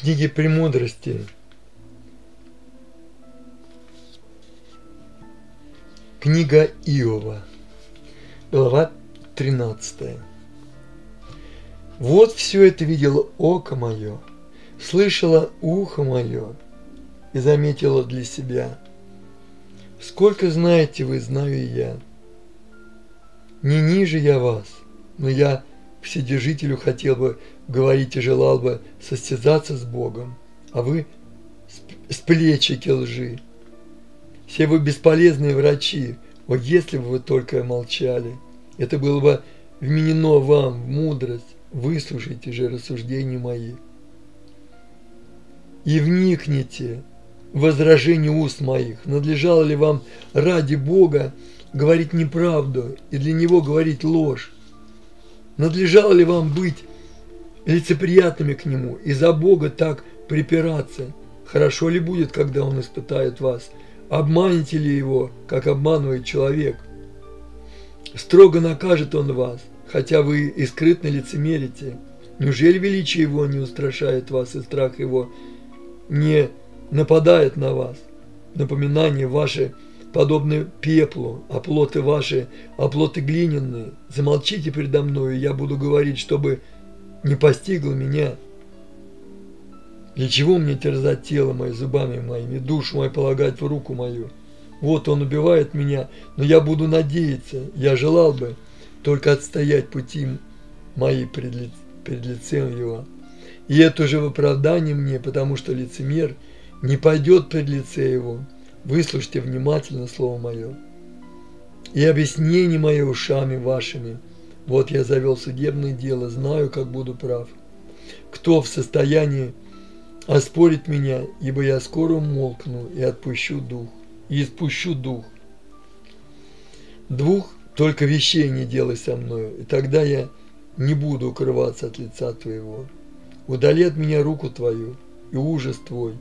книги «Премудрости». Книга Иова, глава 13. Вот все это видело око мое, слышало ухо мое и заметило для себя. Сколько знаете вы, знаю я. Не ниже я вас, но я вседержителю хотел бы говорить и желал бы состязаться с Богом, а вы с плечики лжи. Все вы бесполезные врачи, о, если бы вы только молчали, это было бы вменено вам в мудрость, выслушайте же рассуждения мои. И вникните в возражение уст моих, надлежало ли вам ради Бога говорить неправду и для Него говорить ложь? Надлежало ли вам быть лицеприятными к Нему и за Бога так припираться? Хорошо ли будет, когда Он испытает вас? Обманете ли Его, как обманывает человек? Строго накажет Он вас, хотя вы и скрытно лицемерите. Неужели величие Его не устрашает вас и страх Его не нападает на вас? Напоминание ваше – подобны пеплу, а плоты ваши, а плоты глиняные. Замолчите передо мною, я буду говорить, чтобы не постигло меня. Для чего мне терзать тело мое зубами моими, душу мою полагать в руку мою? Вот он убивает меня, но я буду надеяться, я желал бы только отстоять пути мои пред, ли, перед лицем его. И это уже в оправдании мне, потому что лицемер не пойдет пред лице его, Выслушайте внимательно слово мое и объяснение мое ушами вашими. Вот я завел судебное дело, знаю, как буду прав. Кто в состоянии оспорить меня, ибо я скоро умолкну и отпущу дух, и испущу дух. Двух только вещей не делай со мною, и тогда я не буду укрываться от лица твоего. Удали от меня руку твою, и ужас твой,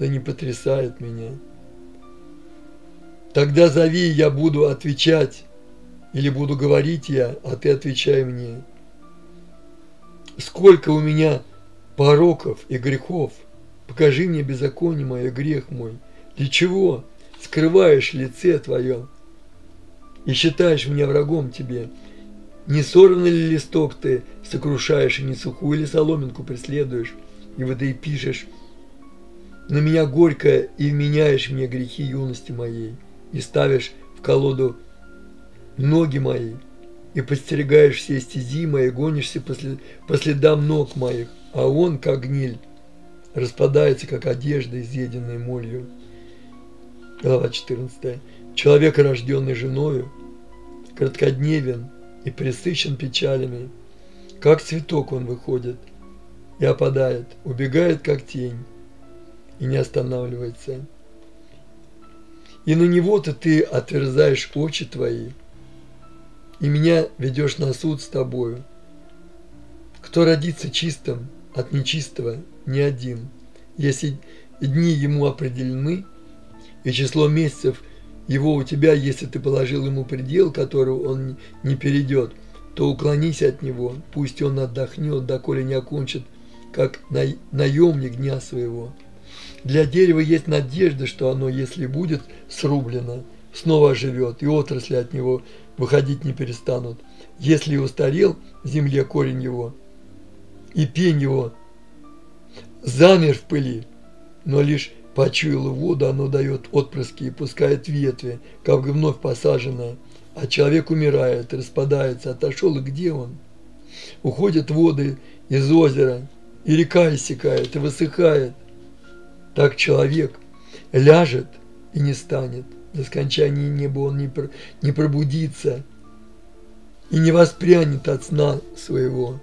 да не потрясает меня. Тогда зови, я буду отвечать, или буду говорить я, а ты отвечай мне. Сколько у меня пороков и грехов, покажи мне беззаконие мое, грех мой. Для чего скрываешь лице твое и считаешь меня врагом тебе? Не сорванный ли листок ты сокрушаешь, и не сухую или соломинку преследуешь, и вот и пишешь на меня горько и вменяешь мне грехи юности моей и ставишь в колоду ноги мои, и подстерегаешь все стези мои, гонишься по, след, по следам ног моих, а он, как гниль, распадается, как одежда, изъеденная молью. Глава 14. Человек, рожденный женою, краткодневен и пресыщен печалями. Как цветок он выходит и опадает, убегает, как тень, и не останавливается и на него-то ты отверзаешь очи твои, и меня ведешь на суд с тобою. Кто родится чистым от нечистого, не один. Если дни ему определены, и число месяцев его у тебя, если ты положил ему предел, которого он не перейдет, то уклонись от него, пусть он отдохнет, доколе не окончит, как наемник дня своего. Для дерева есть надежда, что оно, если будет срублено, снова оживет, и отрасли от него выходить не перестанут. Если устарел в земле корень его, и пень его замер в пыли, но лишь почуял воду, оно дает отпрыски и пускает ветви, как вновь посаженное. А человек умирает, распадается, отошел, и где он? Уходят воды из озера, и река иссякает, и высыхает – так человек ляжет и не станет. До скончания неба он не, пр не пробудится и не воспрянет от сна своего.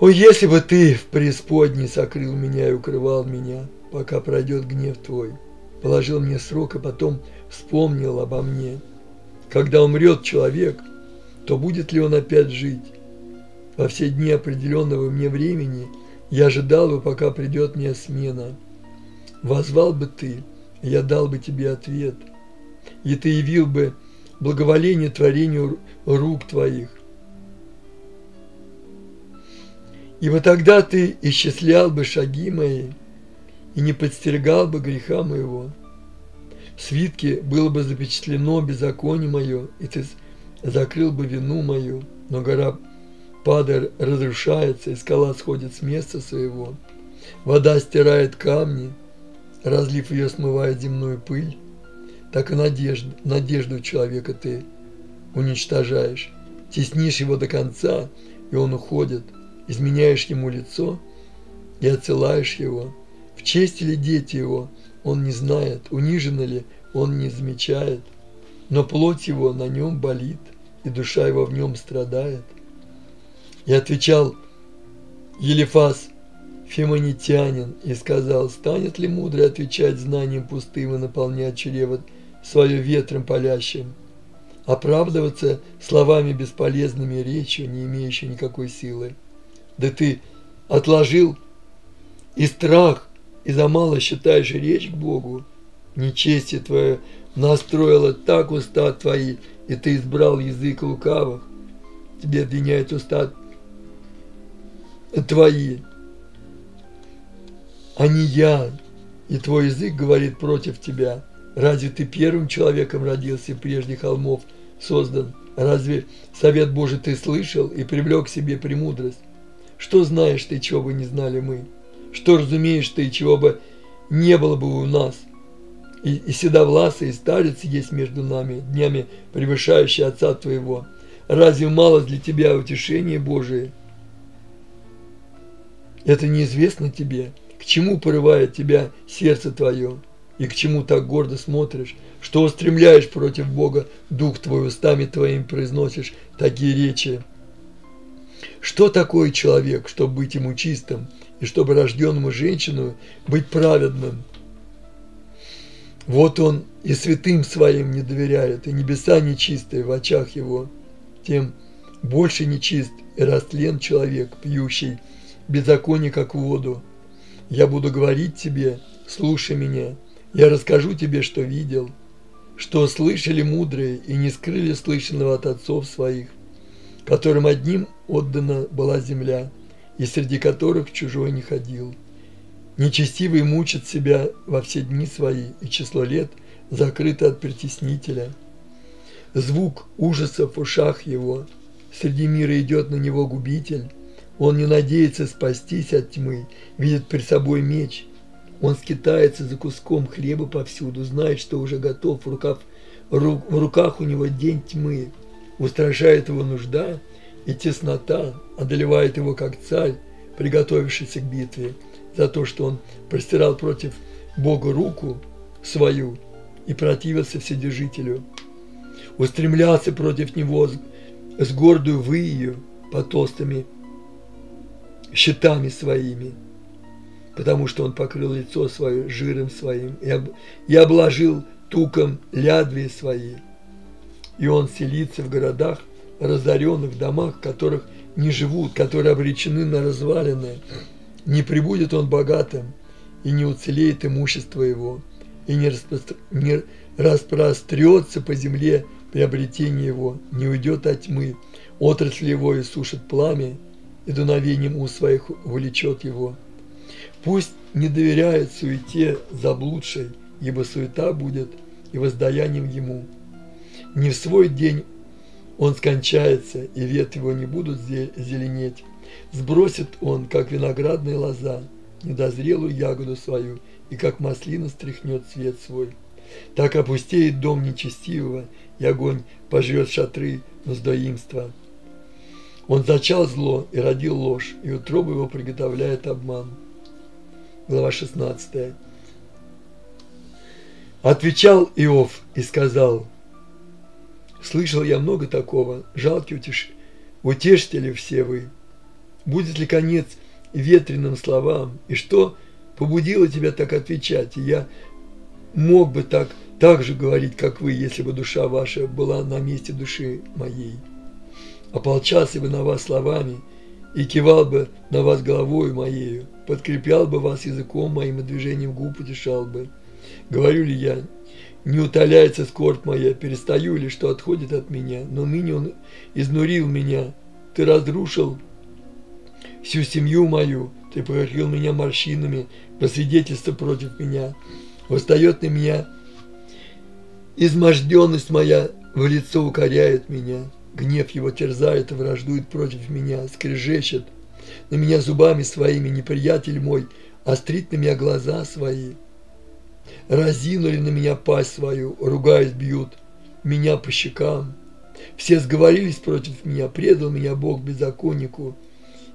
О, если бы ты в преисподней сокрыл меня и укрывал меня, пока пройдет гнев твой, положил мне срок, а потом вспомнил обо мне. Когда умрет человек, то будет ли он опять жить? Во все дни определенного мне времени – я ожидал бы, пока придет мне смена. Возвал бы ты, я дал бы тебе ответ, и ты явил бы благоволение творению рук твоих. Ибо тогда ты исчислял бы шаги мои и не подстерегал бы греха моего. В свитке было бы запечатлено беззаконие мое, и ты закрыл бы вину мою, но гора падая разрушается, и скала сходит с места своего. Вода стирает камни, разлив ее смывает земную пыль. Так и надежду, надежду человека ты уничтожаешь. Теснишь его до конца, и он уходит. Изменяешь ему лицо и отсылаешь его. В честь ли дети его он не знает, унижено ли он не замечает. Но плоть его на нем болит, и душа его в нем страдает. И отвечал Елифас, фемонитянин, и сказал, станет ли мудрый отвечать знанием пустым и наполнять чрево свое ветром палящим, оправдываться словами бесполезными речью, не имеющей никакой силы. Да ты отложил и страх, и за мало считаешь речь к Богу. Нечестие твое настроило так уста твои, и ты избрал язык лукавых. Тебе обвиняют уста твои, а не я, и твой язык говорит против тебя. Разве ты первым человеком родился прежде холмов создан? Разве совет Божий ты слышал и привлек к себе премудрость? Что знаешь ты, чего бы не знали мы? Что разумеешь ты, чего бы не было бы у нас? И, и седовласый, и старец есть между нами, днями превышающий отца твоего. Разве мало для тебя утешения Божие? Это неизвестно тебе, к чему порывает тебя сердце твое? И к чему так гордо смотришь, что устремляешь против Бога дух твой, устами твоим произносишь такие речи? Что такое человек, чтобы быть ему чистым, и чтобы рожденному женщину быть праведным? Вот он и святым своим не доверяет, и небеса нечистые в очах его, тем больше нечист и растлен человек, пьющий беззаконие, как воду. Я буду говорить тебе, слушай меня, я расскажу тебе, что видел, что слышали мудрые и не скрыли слышанного от отцов своих, которым одним отдана была земля, и среди которых чужой не ходил. Нечестивый мучит себя во все дни свои, и число лет закрыто от притеснителя. Звук ужасов в ушах его, среди мира идет на него губитель, он не надеется спастись от тьмы, видит при собой меч – он скитается за куском хлеба повсюду, знает, что уже готов, в, рукав, в руках у него день тьмы. Устрашает его нужда и теснота, одолевает его как царь, приготовившийся к битве, за то, что он простирал против Бога руку свою и противился Вседержителю. Устремлялся против него с, гордую выею под толстыми щитами своими – потому что он покрыл лицо свое жиром своим и, об, и обложил туком лядви свои. И он селится в городах, разоренных домах, которых не живут, которые обречены на развалины. Не прибудет он богатым, и не уцелеет имущество его, и не, распро... не распрострется по земле приобретение его, не уйдет от тьмы, отрасли его и сушит пламя, и дуновением у своих увлечет его. Пусть не доверяет суете заблудшей, ибо суета будет и воздаянием ему. Не в свой день он скончается, и вет его не будут зеленеть. Сбросит он, как виноградная лоза, недозрелую ягоду свою, и как маслина стряхнет цвет свой. Так опустеет дом нечестивого, и огонь пожрет шатры мздоимства. Он зачал зло и родил ложь, и утробу его приготовляет обман глава 16. Отвечал Иов и сказал, «Слышал я много такого, жалки утеш... утешьте ли все вы? Будет ли конец ветреным словам? И что побудило тебя так отвечать? И я мог бы так, так же говорить, как вы, если бы душа ваша была на месте души моей. Ополчался бы на вас словами и кивал бы на вас головой моею, подкреплял бы вас языком моим и движением губ утешал бы. Говорю ли я, не утоляется скорбь моя, перестаю ли, что отходит от меня, но ныне он изнурил меня, ты разрушил всю семью мою, ты покрыл меня морщинами, во свидетельство против меня. Восстает на меня изможденность моя, в лицо укоряет меня. Гнев его терзает и враждует против меня, скрежещет на меня зубами своими, неприятель мой, острит на меня глаза свои. Разинули на меня пасть свою, ругаясь бьют меня по щекам. Все сговорились против меня, предал меня Бог беззаконнику,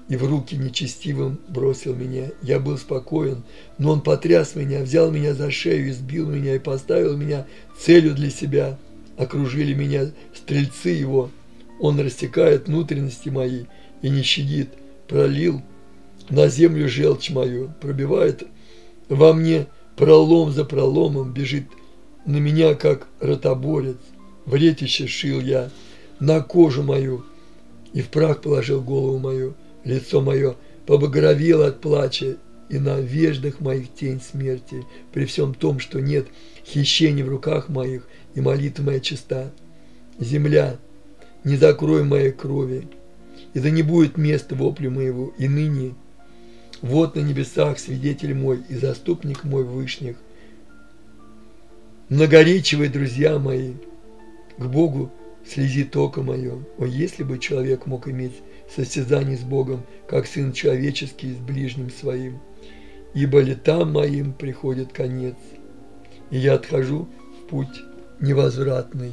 и в руки нечестивым бросил меня. Я был спокоен, но он потряс меня, взял меня за шею, избил меня и поставил меня целью для себя. Окружили меня стрельцы его, он растекает внутренности мои и не щадит, пролил на землю желчь мою, пробивает во мне пролом за проломом, бежит на меня, как ротоборец. В ретище шил я на кожу мою и в прах положил голову мою, лицо мое побагровело от плача, и на веждах моих тень смерти, при всем том, что нет хищений в руках моих, и молитва моя чиста. Земля, не закрой моей крови, и да не будет места воплю моего, и ныне вот на небесах свидетель мой и заступник мой вышних. Многоречивые друзья мои, к Богу слези тока мое. О, если бы человек мог иметь состязание с Богом, как Сын Человеческий с ближним своим, ибо летам моим приходит конец, и я отхожу в путь невозвратный.